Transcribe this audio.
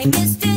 Hey, Mr.